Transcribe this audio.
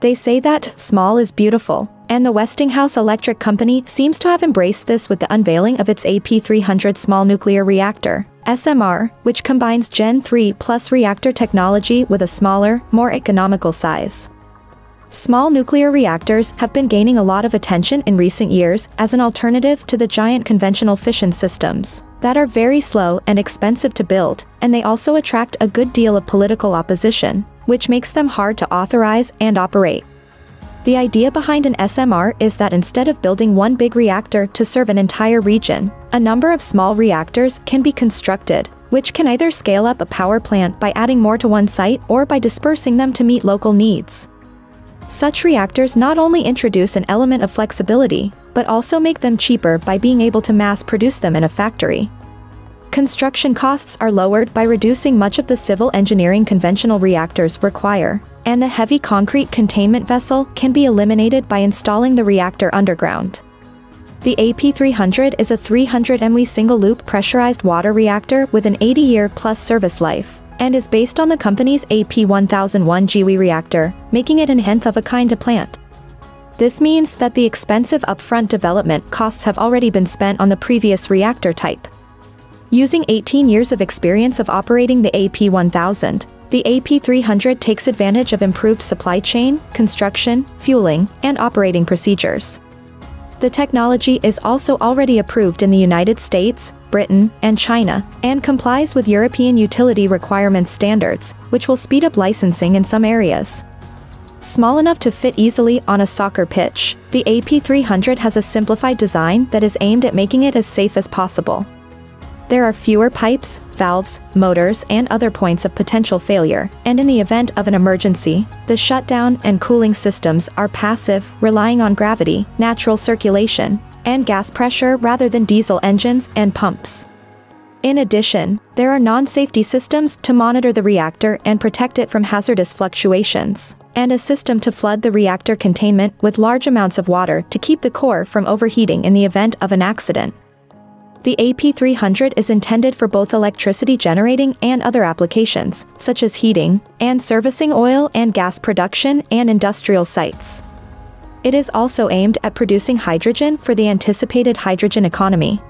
They say that small is beautiful, and the Westinghouse Electric Company seems to have embraced this with the unveiling of its AP300 small nuclear reactor, SMR, which combines Gen 3 plus reactor technology with a smaller, more economical size. Small nuclear reactors have been gaining a lot of attention in recent years as an alternative to the giant conventional fission systems that are very slow and expensive to build, and they also attract a good deal of political opposition, which makes them hard to authorize and operate. The idea behind an SMR is that instead of building one big reactor to serve an entire region, a number of small reactors can be constructed, which can either scale up a power plant by adding more to one site or by dispersing them to meet local needs. Such reactors not only introduce an element of flexibility, but also make them cheaper by being able to mass produce them in a factory. Construction costs are lowered by reducing much of the civil engineering conventional reactors require, and the heavy concrete containment vessel can be eliminated by installing the reactor underground. The AP300 is a 300 MW single-loop pressurized water reactor with an 80-year plus service life, and is based on the company's AP1001 GW reactor, making it an nth-of-a-kind to plant. This means that the expensive upfront development costs have already been spent on the previous reactor type. Using 18 years of experience of operating the AP1000, the AP300 takes advantage of improved supply chain, construction, fueling, and operating procedures. The technology is also already approved in the United States, Britain, and China, and complies with European utility requirements standards, which will speed up licensing in some areas. Small enough to fit easily on a soccer pitch, the AP300 has a simplified design that is aimed at making it as safe as possible. There are fewer pipes, valves, motors and other points of potential failure, and in the event of an emergency, the shutdown and cooling systems are passive, relying on gravity, natural circulation, and gas pressure rather than diesel engines and pumps. In addition, there are non-safety systems to monitor the reactor and protect it from hazardous fluctuations, and a system to flood the reactor containment with large amounts of water to keep the core from overheating in the event of an accident. The AP300 is intended for both electricity generating and other applications, such as heating, and servicing oil and gas production and industrial sites. It is also aimed at producing hydrogen for the anticipated hydrogen economy.